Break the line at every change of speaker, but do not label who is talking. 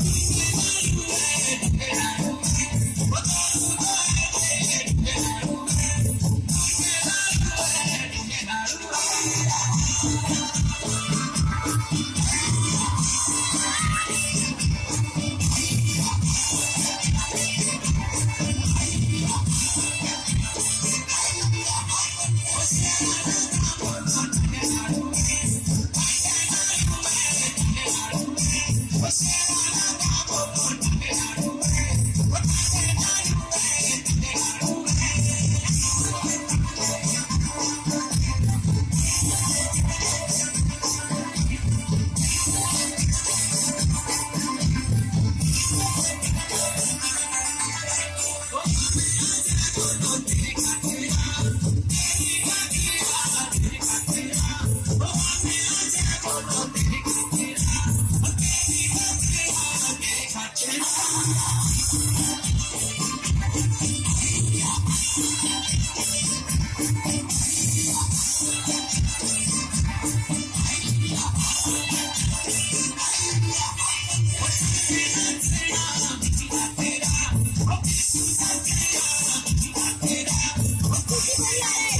Yeah. yeah.